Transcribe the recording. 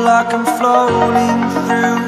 like I'm floating through